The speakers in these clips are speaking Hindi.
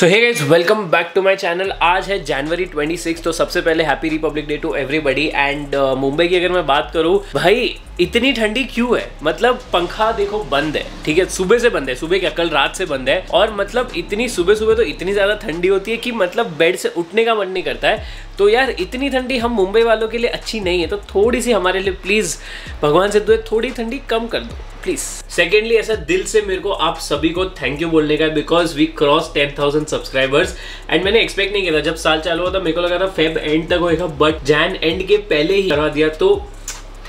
So hey guys welcome back to my channel आज है जनवरी 26 तो सबसे पहले happy republic day to everybody and Mumbai की अगर मैं बात करूँ, भाई इतनी ठंडी क्यों है? मतलब पंखा देखो बंद है, ठीक है? सुबह से बंद है, सुबह क्या, कल रात से बंद है। और मतलब इतनी सुबह सुबह तो इतनी ज़्यादा ठंडी होती है कि मतलब बेड से उठने का मन नहीं करता है। तो यार इतनी ठंडी हम मुंबई वालों के लिए अच्छी नहीं है तो थोड़ी सी हमारे लिए प्लीज़ भगवान से दुआ थोड़ी ठंडी कम कर दो प्लीज़ सेकेंडली ऐसा दिल से मेरे को आप सभी को थैंक यू बोलने का because we cross ten thousand subscribers and मैंने एक्सपेक्ट नहीं किया था, जब साल चालू हुआ था, मेरे को लगा था फेब एंड तक होएगा बट जैन एंड के पहले ही करवा दिया तो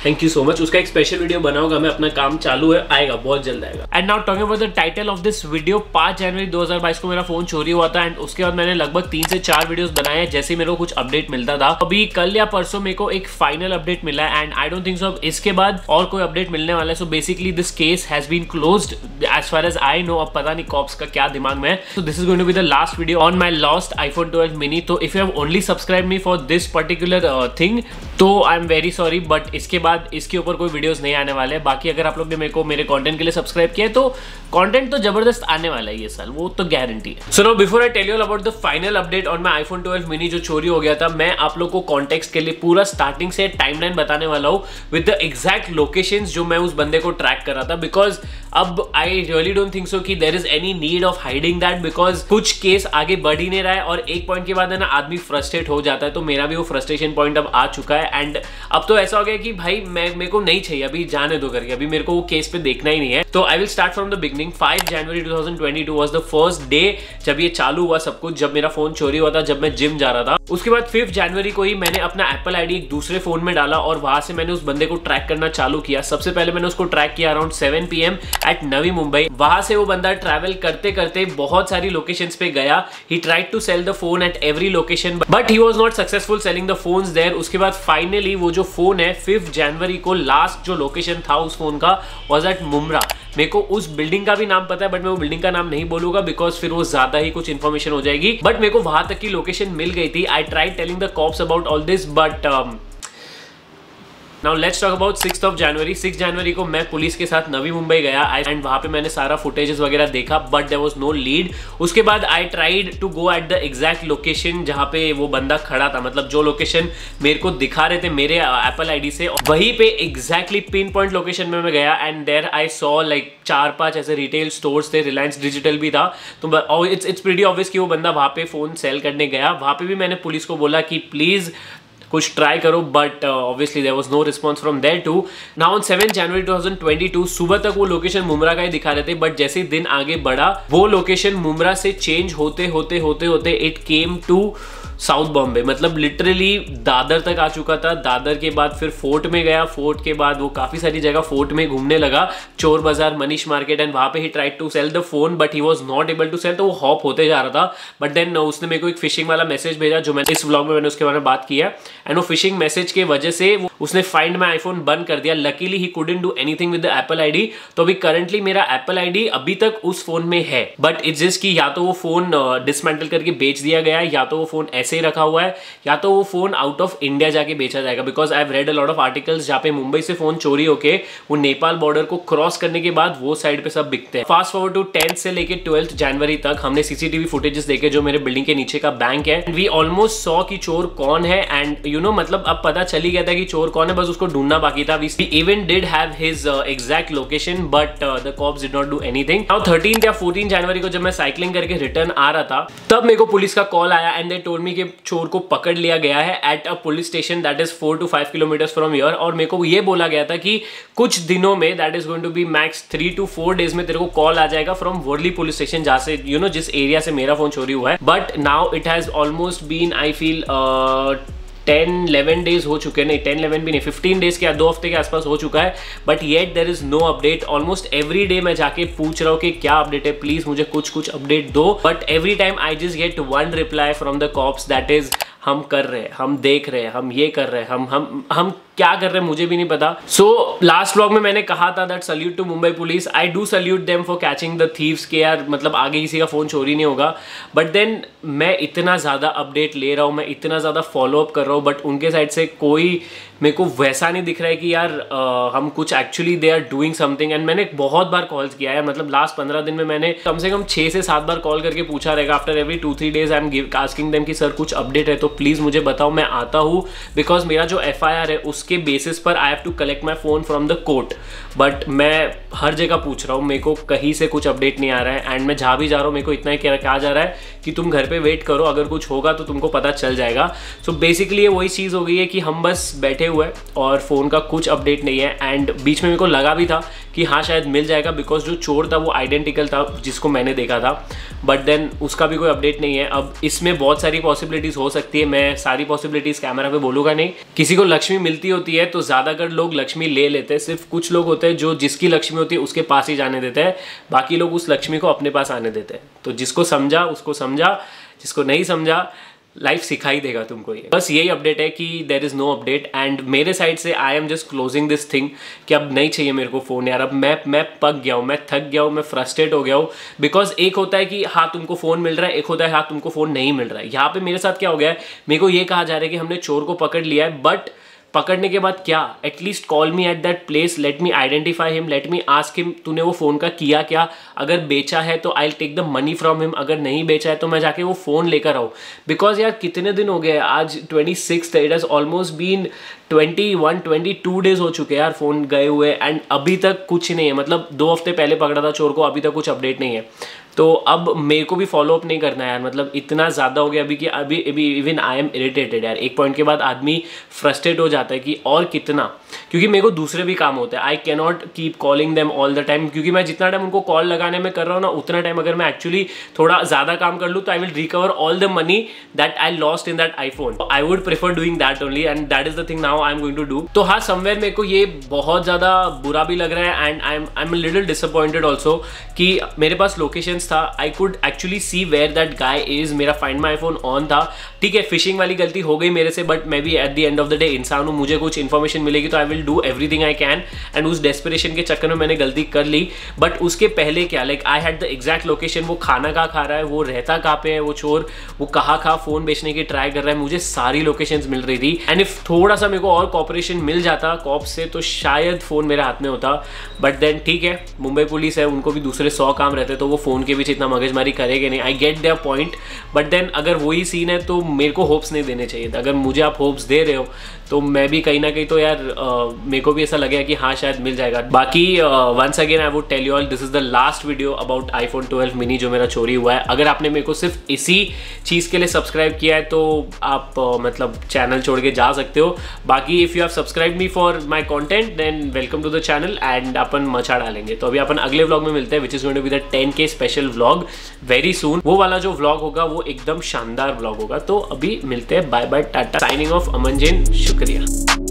थैंक यू सो मच उसका एक स्पेशल वीडियो बनाऊँगा मैं अपना काम चालू है, आएगा, बहुत जल्द आएगा। And now talking about the title of this video पाँच जनवरी 2022 को मेरा फ़ोन चोरी हुआ था एंड उसके बाद मैंने लगभग तीन से चार वीडियोस बनाए हैं, जैसे मेरे को कुछ अपडेट मिलता था। अभी कल या परसों मेरे को एक फाइनल अपडेट मिला and I don't think so इसके बाद और कोई अपडेट मिलने वाला है। So basically this case has been close as far as I know अब पता नहीं कॉप्स का क्या दिमाग में so this is going to be the last video on my lost iPhone twelve mini तो if you have only subscribe me for this particular thing तो I am very sorry but इसके बाद इसके ऊपर कोई वीडियोस नहीं आने वाले बाकी अगर आप लोग ने मेरे को, मेरे कंटेंट के लिए सब्सक्राइब किया तो कंटेंट तो ज़बरदस्त आने वाला है ये साल। वो तो गारंटी है। So no before I tell you about the final update on my iPhone 12 mini जो चोरी हो गया था, मैं आप लोग को कॉन्टेक्ट के लिए पूरा स्टार्टिंग से टाइमलाइन बताने वाला हूँ विद द एग्जैक्ट लोकेशन जो मैं उस बंदे को ट्रैक कर रहा था। बिकॉज़ अब I really don't think so कि there is any need of hiding that because कुछ केस आगे बढ़ ही नहीं रहा है और एक पॉइंट के बाद है ना, आदमी फ्रस्ट्रेट हो जाता है। तो मेरा भी वो फ्रस्ट्रेशन पॉइंट अब आ चुका है। एंड अब तो ऐसा हो गया कि भाई मैं, मेरे को नहीं चाहिए, अभी जाने दो करके, अभी मेरे को वो केस पे देखना ही नहीं है। तो I will start from the beginning five January 2022 was the first day जब ये चालू हुआ सब कुछ, जब मेरा फ़ोन चोरी हुआ था, जब मैं जिम जा रहा था। उसके बाद फिफ्थ जनवरी को ही मैंने अपना एप्पल आईडी एक दूसरे फ़ोन में डाला और वहाँ से मैंने उस बंदे को ट्रैक करना चालू किया। सबसे पहले मैंने उसको ट्रैक किया around seven p at Navi Mumbai वहाँ से वो बंदा ट्रैवल करते करते बहुत सारी लोकेशन पे गया। He tried to sell the phone at every location but he was not successful selling the phone there उसके बाद फाइनली वो जो फ़ोन है फिफ्थ जनवरी को लास्ट जो लोकेशन था उस फ़ोन का वॉज़ एट मुमरा मेरे को उस बिल्डिंग का भी नाम पता है बट मैं वो बिल्डिंग का नाम नहीं बोलूँगा बिकॉज़ फिर वो ज़्यादा ही कुछ इन्फॉर्मेशन हो जाएगी. बट मेरे को वहाँ तक की लोकेशन मिल गई थी. I try telling the cops about all this but now let's talk about six of January six January को मैं पुलिस के साथ नवी मुंबई गया एंड वहाँ पे मैंने सारा फुटेजेस वगैरह देखा but there was no lead उसके बाद I tried to go at the exact location जहाँ पे वो बंदा खड़ा था मतलब जो लोकेशन मेरे को दिखा रहे थे मेरे एप्पल आईडी से वहीं पे एग्जैक्टली पिन पॉइंट लोकेशन में मैं गया and there I saw like चार पाँच ऐसे रिटेल स्टोर्स थे रिलायंस डिजिटल भी था। तो इट्स इट्स प्रीटी ऑब्वियस कि वो बंदा वहाँ पे फ़ोन सेल करने गया। वहाँ पे भी मैंने पुलिस को बोला कि प्लीज़ कुछ ट्राई करो but obviously there was no response from there to ना on seven January two thousand twenty two सुबह तक वो लोकेशन मुमरा का ही दिखा रहे थे बट जैसे दिन आगे बढ़ा, वो लोकेशन मुमरा से चेंज होते होते होते होते it came to south Bombay मतलब लिटरली दादर तक आ चुका था। दादर के बाद फिर फोर्ट में गया। फोर्ट के बाद वो काफ़ी सारी जगह फोर्ट में घूमने लगा। चोर बाज़ार, मनीष मार्केट एंड वहाँ पे ही try to sell the phone but he was not able to sell तो वो हॉप होते जा रहा था। बट देन उसने मेरे को एक फिशिंग वाला मैसेज भेजा, जो मैंने इस ब्लॉग में मैंने उसके बारे में बात किया एंड वो फिशिंग मैसेज के वजह से उसने फाइंड माई आईफोन बंद कर दिया। Luckily he couldn't do anything with the Apple ID तो अभी करंटली मेरा एप्पल आईडी अभी तक उस फ़ोन में है। बट इट्स जस्ट की या तो वो फ़ोन डिसमेंटल करके बेच दिया गया या तो वो फ़ोन ऐसे ही रखा हुआ है। या तो वो फ़ोन आउट ऑफ़ इंडिया जाके बेचा जाएगा। Because I have read a lot of articles जहाँ पे मुंबई से फ़ोन चोरी होके वो नेपाल बॉर्डर को क्रॉस करने के बाद वो साइड पे सब बिकते हैं। फास्ट फॉरवर्ड टू टेंथ से लेके ट्वेल्थ जनवरी तक हमने सीसीटीवी फुटेजेस देखे जो मेरे बिल्डिंग के नीचे का बैंक है। वी ऑलमोस्ट सॉ की चोर कौन है। एंड यू नो मतलब अब पता चली गया था कि चोर कौन है, बस उसको ढूंढना बाकी था। We even did have his exact location but the cops did not do anything now thirteen या फोर्टीन जनवरी को जब मैं साइकिलिंग करके रिटर्न आ रहा था, तब मेरे को पुलिस का कॉल आया एंड दे टोल्ड मी के चोर को पकड़ लिया गया है at a police station that is four to five kilometres from your और मेरे को ये बोला गया था कि कुछ दिनों में that is going to be max three to four days में तेरे को कॉल आ जाएगा फ्रॉम वर्ली पुलिस स्टेशन जहाँ से यू you नो know, जिस एरिया से मेरा फ़ोन चोरी हुआ है. But now it has almost been I feel ten, eleven days हो चुके नहीं, टेन, इलेवन भी नहीं, फिफ्टीन डेज़ के दो हफ़्ते के आसपास हो चुका है। But yet there is no update almost every day मैं जाके पूछ रहा हूँ कि क्या अपडेट है। प्लीज़ मुझे कुछ कुछ अपडेट दो। But every time I just get one reply from the cops that is हम कर रहे हैं हम देख रहे हैं हम ये कर रहे हैं हम हम हम क्या कर रहे हैं मुझे भी नहीं पता। सो लास्ट व्लॉग में मैंने कहा था that salute to Mumbai police I do salute them for catching the thieves के यार मतलब आगे किसी का फ़ोन चोरी नहीं होगा। बट देन मैं इतना ज़्यादा अपडेट ले रहा हूँ मैं इतना ज़्यादा फॉलो अप कर रहा हूँ बट उनके साइड से कोई मेरे को वैसा नहीं दिख रहा है कि यार आ, हम कुछ actually they are doing something and मैंने बहुत बार कॉल्स किया है मतलब लास्ट पंद्रह दिन में मैंने कम से कम छः से सात बार कॉल करके पूछा रहेगा। After every two three days I am asking them कि सर कुछ अपडेट है? तो प्लीज़ मुझे बताओ, मैं आता हूँ बिकॉज़ मेरा जो एफआईआर है, उसके बेसिस पर I have to collect my phone from the court but मैं हर जगह पूछ रहा हूँ, मेरे को कहीं से कुछ अपडेट नहीं आ रहा है एंड मैं जहाँ भी जा रहा हूँ, मेरे को इतना ही कहा जा रहा है कि तुम घर पे वेट करो, अगर कुछ होगा तो तुमको पता चल जाएगा। सो so बेसिकली वही चीज़ हो गई है कि हम बस बैठे हुए और फ़ोन का कुछ अपडेट नहीं है एंड बीच में मेरे को लगा भी था कि हाँ शायद मिल जाएगा बिकॉज़ जो चोर था वो आइडेंटिकल था, जिसको मैंने देखा था। बट देन उसका भी कोई अपडेट नहीं है। अब इसमें बहुत सारी पॉसिबिलिटीज़ हो सकती है। मैं सारी पॉसिबिलिटीज़ कैमरा पे बोलूँगा नहीं। किसी को लक्ष्मी मिलती होती है तो ज़्यादातर लोग लक्ष्मी ले लेते हैं। सिर्फ़ कुछ लोग होते हैं जो जिसकी लक्ष्मी होती है, उसके पास ही जाने देते हैं। बाकी लोग उस लक्ष्मी को अपने पास आने देते हैं। तो जिसको समझा, उसको समझा, जिसको नहीं समझा लाइफ सिखाई देगा तुमको ये। बस यही अपडेट है कि there is no update and मेरे साइड से I am just closing this thing कि अब नहीं चाहिए मेरे को फ़ोन यार। अब मैं मैं पक गया हूँ, मैं थक गया हूँ, मैं फ्रस्ट्रेट हो गया हूँ। बिकॉज़ एक होता है कि हाँ तुमको फ़ोन मिल रहा है, एक होता है हाँ तुमको फ़ोन नहीं मिल रहा है। यहाँ पे मेरे साथ क्या हो गया है? मेरे को ये कहा जा रहा है कि हमने चोर को पकड़ लिया है बट पकड़ने के बाद क्या? At least call me at that place let me identify him let me ask him तूने वो फ़ोन का किया क्या? अगर बेचा है तो I take the money from him अगर नहीं बेचा है तो मैं जाके वो फ़ोन लेकर आऊँ. बिकॉज़ यार, कितने दिन हो गए? आज twenty six it has almost been twenty one twenty two days हो चुके हैं यार फ़ोन गए हुए एंड अभी तक कुछ नहीं है। मतलब दो हफ़्ते पहले पकड़ा था चोर को, अभी तक कुछ अपडेट नहीं है। तो अब मेरे को भी फॉलो अप नहीं करना है यार मतलब इतना ज़्यादा हो गया अभी कि अभी अभी इवन आई एम इरिटेटेड यार। एक पॉइंट के बाद आदमी फ्रस्ट्रेट हो जाता है कि और कितना? क्योंकि मेरे को दूसरे भी काम होते हैं। I can not keep calling them all the time क्योंकि मैं जितना टाइम उनको कॉल लगाने में कर रहा हूँ ना, उतना टाइम अगर मैं एक्चुअली थोड़ा ज़्यादा काम कर लूँ तो I will recover all the money that I lost in that iPhone I would prefer doing that only and that is the thing now I am going to do तो हाँ समवेयर मेरे को ये बहुत ज़्यादा बुरा भी लग रहा है and I am I am little disappointed also कि मेरे पास लोकेशन था। I could actually see where that guy is मेरा फाइंड माई फ़ोन ऑन था। ठीक है फिशिंग वाली गलती हो गई मेरे से बट मैं भी at the end of the day इंसान हूँ, मुझे कुछ इन्फॉर्मेशन मिलेगी तो I will do everything I can and उस डेस्परेशन के चक्कर में मैंने गलती कर ली. बट उसके पहले क्या like I had the exact location वो खाना कहाँ खा रहा है, वो रहता कहाँ पे है, वो चोर, वो कहाँ कहाँ फ़ोन बेचने की ट्राई कर रहा है, मुझे सारी लोकेशन मिल रही थी. एंड इफ़ थोड़ा सा मेरे को और कॉपरेशन मिल जाता कॉप से तो शायद फ़ोन मेरे हाथ में होता. बट देन ठीक है, मुंबई पुलिस है, उनको भी दूसरे सौ काम रहते तो वो फ़ोन के बीच इतना मगजमारी करेंगे नहीं. I get there point but then अगर वही सीन है तो मेरे को होप्स नहीं देने चाहिए अगर मुझे आप होप्स दे रहे हो तो मैं भी कहीं ना कहीं तो यार मेरे को भी ऐसा लगेगा कि हाँ शायद मिल जाएगा। बाकी once again I would tell you all this is the last video about iPhone 12 mini जो मेरा चोरी हुआ है। अगर आपने मेरे को सिर्फ़ इसी चीज़ के लिए सब्सक्राइब किया है तो आप uh, मतलब चैनल छोड़ के जा सकते हो। बाकी if you have subscribe me for my content then welcome to the channel and अपन मचा डालेंगे। तो अभी अपन अगले व्लॉग में मिलते हैं which is going to be the ten K special vlog very soon वो वाला जो व्लॉग होगा वो एकदम शानदार व्लॉग होगा। तो अभी मिलते हैं। Bye bye tata signing off Aman Jain शुक्रिया।